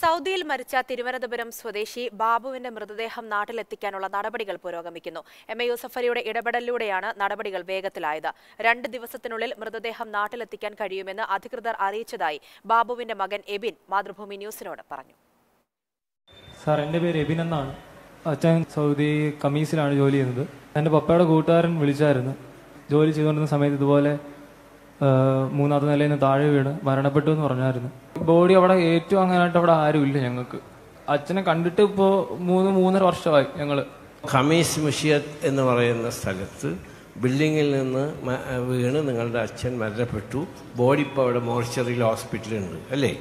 സൗദിയിൽ മരിച്ച തിരുവനന്തപുരം സ്വദേശി ബാബുവിന്റെ മൃതദേഹം നാട്ടിലെത്തിക്കാനുള്ള നടപടികൾ പുരോഗമിക്കുന്നു. എം. എ. യൂസഫ് അലിയുടെ ഇടപെടലിലൂടെയാണ് നടപടികൾ വേഗത്തിലായത്. രണ്ട് ദിവസത്തിനുള്ളിൽ മൃതദേഹം നാട്ടിലെത്തിക്കാൻ കഴിയുമെന്ന് അധികൃതർ അറിയിച്ചതായി ബാബുവിന്റെ മകൻ എബിൻ മാതൃഭൂമി ന്യൂസിനോട് പറഞ്ഞു. സാർ എന്റെ പേര് എബിൻ എന്നാണ്. അച്ഛൻ സൗദി കമീസിലാണ് ജോലി ചെയ്യുന്നത്. എന്റെ പപ്പയുടെ കൂട്ടുകാരൻ വിളിച്ചായിരുന്നു. ജോലി ചെയ്തുകൊണ്ടിരുന്ന സമയത്ത് ഇതുപോലെ മൂന്നാമത്തെ നിലയിൽ നിന്ന് താഴെ വീണ് മരണപ്പെട്ടു എന്ന് പറഞ്ഞായിരുന്നു. ബോഡി അവിടെ ഏറ്റവും അങ്ങനായിട്ട് അവിടെ ആരുമില്ല ഞങ്ങൾക്ക്. അച്ഛനെ കണ്ടിട്ട് ഇപ്പോ മൂന്ന് മൂന്നര വർഷമായി ഞങ്ങൾ. ഖമീസ് മുഷിയത്ത് എന്ന് പറയുന്ന സ്ഥലത്ത് ബിൽഡിങ്ങിൽ നിന്ന് വീണ് നിങ്ങളുടെ അച്ഛൻ മരണപ്പെട്ടു. ബോഡി ഇപ്പോൾ അവിടെ മോർച്ചറിയിൽ ഹോസ്പിറ്റലുണ്ട് അല്ലേ?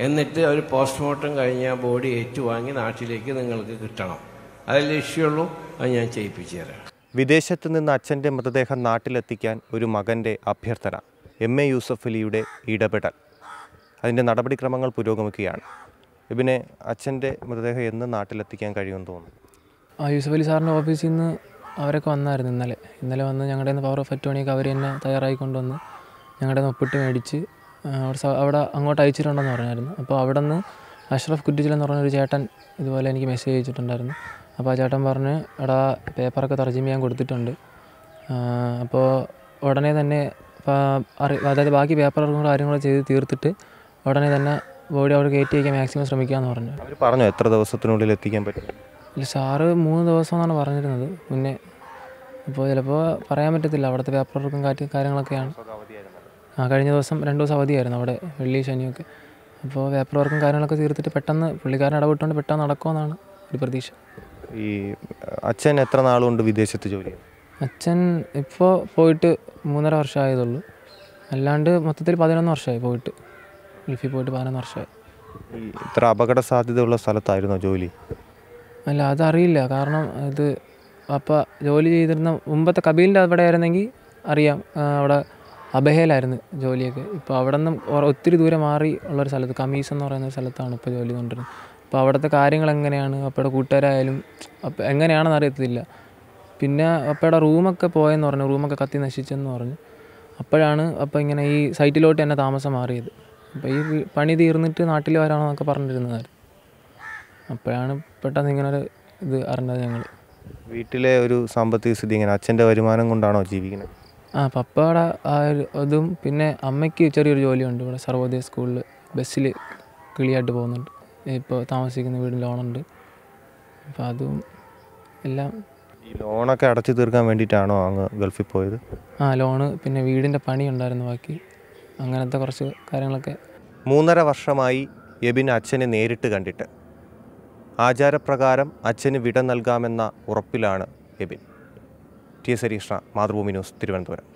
എന്നിട്ട് അവർ പോസ്റ്റ്മോർട്ടം കഴിഞ്ഞ് ആ ബോഡി ഏറ്റുവാങ്ങി നാട്ടിലേക്ക് നിങ്ങൾക്ക് കിട്ടണം. അതല്ലേ ഇഷ്യമുള്ളൂ അത് ഞാൻ ചെയ്യിപ്പിച്ചു തരാം. വിദേശത്ത് നിന്ന് അച്ഛന്റെ മൃതദേഹം നാട്ടിലെത്തിക്കാൻ ഒരു മകന്റെ അഭ്യർത്ഥന. എം എ യൂസഫലിയുടെ ഇടപെടൽ. അതിന്റെ നടപടിക്രമങ്ങൾ പുരോഗമിക്കുകയാണ്. ഇതിനെ അച്ഛന്റെ മൃതദേഹം എന്ന് നാട്ടിലെത്തിക്കാൻ കഴിയുമെന്ന് തോന്നുന്നു. ആ യൂസഫ് അലി സാറിന്റെ ഓഫീസിൽ നിന്ന് അവരൊക്കെ വന്നായിരുന്നു ഇന്നലെ. ഇന്നലെ വന്ന് ഞങ്ങളുടെ പവർ ഓഫ് അറ്റോണിയൊക്കെ അവർ തന്നെ തയ്യാറായി കൊണ്ടുവന്ന് ഞങ്ങളുടെ ഒപ്പിട്ട് മേടിച്ച് അവിടെ അവിടെ അങ്ങോട്ട് അയച്ചിട്ടുണ്ടെന്ന് പറഞ്ഞായിരുന്നു. അപ്പോൾ അവിടെ നിന്ന് അഷ്റഫ് കുറ്റിച്ചിൽ എന്ന് പറഞ്ഞൊരു ചേട്ടൻ ഇതുപോലെ എനിക്ക് മെസ്സേജ് അയച്ചിട്ടുണ്ടായിരുന്നു. അപ്പോൾ ആ ചേട്ടൻ പറഞ്ഞ് എടാ പേപ്പറൊക്കെ തർജമ ചെയ്യാൻ കൊടുത്തിട്ടുണ്ട്. അപ്പോൾ ഉടനെ തന്നെ അതായത് ബാക്കി പേപ്പറുകളും കാര്യങ്ങളും ചെയ്ത് തീർത്തിട്ട് ഉടനെ തന്നെ ബോഡി അവിടെ കയറ്റി വയ്ക്കാൻ മാക്സിമം ശ്രമിക്കാമെന്ന് പറഞ്ഞു. അവർ പറഞ്ഞോ എത്ര ദിവസത്തിനുള്ളിൽ എത്തിക്കാൻ പറ്റും? ഇല്ല സാറ് മൂന്ന് ദിവസം എന്നാണ് പറഞ്ഞിരുന്നത്. മുന്നേ അപ്പോൾ ചിലപ്പോൾ പറയാൻ പറ്റത്തില്ല. അവിടുത്തെ പേപ്പർ വർക്കും കാറ്റ് കാര്യങ്ങളൊക്കെയാണ്. ആ കഴിഞ്ഞ ദിവസം രണ്ട് ദിവസം അവധിയായിരുന്നു അവിടെ വെള്ളി ശനിയൊക്കെ അപ്പോൾ പേപ്പർ വർക്കും കാര്യങ്ങളൊക്കെ തീർത്തിട്ട് പെട്ടെന്ന് പുള്ളിക്കാരൻ ഇടപെട്ടുകൊണ്ട് പെട്ടെന്ന് നടക്കുമെന്നാണ് ഒരു പ്രതീക്ഷ. ഈ അച്ഛൻ എത്ര നാളുകൊണ്ട് വിദേശത്ത് ജോലി അച്ഛൻ ഇപ്പോൾ പോയിട്ട് മൂന്നര വർഷമായതുള്ളൂ അല്ലാണ്ട് മൊത്തത്തിൽ പതിനൊന്ന് വർഷമായി പോയിട്ട്. ഗൾഫിൽ പോയിട്ട് പതിനൊന്ന് വർഷമായി ഇത്ര അപകട സാധ്യതയുള്ള സ്ഥലത്തായിരുന്നു ജോലി? അല്ല അതറിയില്ല. കാരണം ഇത് അപ്പം ജോലി ചെയ്തിരുന്ന മുമ്പത്തെ കബീലിന്റെ അവിടെ ആയിരുന്നെങ്കിൽ അറിയാം അവിടെ അബഹയിലായിരുന്നു ജോലിയൊക്കെ. ഇപ്പോൾ അവിടെ നിന്നും ഒത്തിരി ദൂരെ മാറി ഉള്ളൊരു സ്ഥലത്ത് കമീസ് എന്ന് പറയുന്ന ഒരു സ്ഥലത്താണ് ഇപ്പോൾ ജോലി കൊണ്ടിരുന്നത്. അപ്പോൾ അവിടുത്തെ കാര്യങ്ങൾ എങ്ങനെയാണ്? അപ്പയുടെ കൂട്ടുകാരായാലും അപ്പം എങ്ങനെയാണെന്ന് അറിയത്തില്ല. പിന്നെ അപ്പയുടെ റൂമൊക്കെ പോയെന്ന് പറഞ്ഞു റൂമൊക്കെ കത്തി നശിച്ചെന്ന് പറഞ്ഞു. അപ്പോഴാണ് അപ്പോൾ ഇങ്ങനെ ഈ സൈറ്റിലോട്ട് തന്നെ താമസം മാറിയത്. അപ്പോൾ ഈ പണി തീർന്നിട്ട് നാട്ടിൽ വരാമെന്നൊക്കെ പറഞ്ഞിരുന്നത് അപ്പോഴാണ് പെട്ടെന്ന് ഇങ്ങനൊരു ഇത് അറിഞ്ഞത് ഞങ്ങൾ വീട്ടിലെ ഒരു സാമ്പത്തിക സ്ഥിതി ഇങ്ങനെ അച്ഛന്റെ വരുമാനം കൊണ്ടാണോ ജീവിക്കുന്നത് ആ പപ്പയുടെ ആ ഒരു അതും പിന്നെ അമ്മയ്ക്ക് ചെറിയൊരു ജോലിയുണ്ട്. ഇവിടെ സർവോദയ സ്കൂളിൽ ബസ്സിൽ കിളിയായിട്ട് പോകുന്നുണ്ട്. ഇപ്പോൾ താമസിക്കുന്ന വീടിന് ലോണുണ്ട്. അപ്പോൾ അതും എല്ലാം ഈ ലോണൊക്കെ അടച്ചു തീർക്കാൻ വേണ്ടിയിട്ടാണോ അങ്ങ് ഗൾഫിൽ പോയത്? ആ ലോണ് പിന്നെ വീടിന്റെ പണി ഉണ്ടായിരുന്നു ബാക്കി. അങ്ങനത്തെ കുറച്ച് കാര്യങ്ങളൊക്കെ. മൂന്നര വർഷമായി എബിൻ അച്ഛനെ നേരിട്ട് കണ്ടിട്ട്. ആചാരപ്രകാരം അച്ഛന് വിട നൽകാമെന്ന ഉറപ്പിലാണ് എബിൻ ടി എസ് ഹരീഷ്ണ മാതൃഭൂമി ന്യൂസ് തിരുവനന്തപുരം.